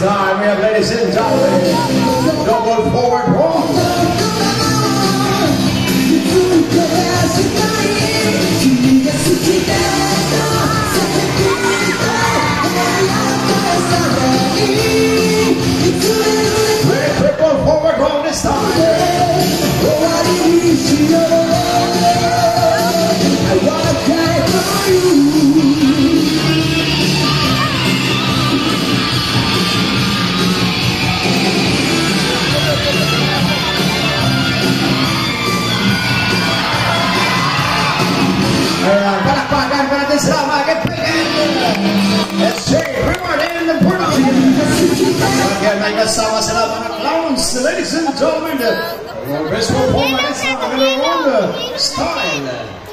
time we have ladies and gentlemen, Sama Clowns, ladies and gentlemen, this performance in a wrong style.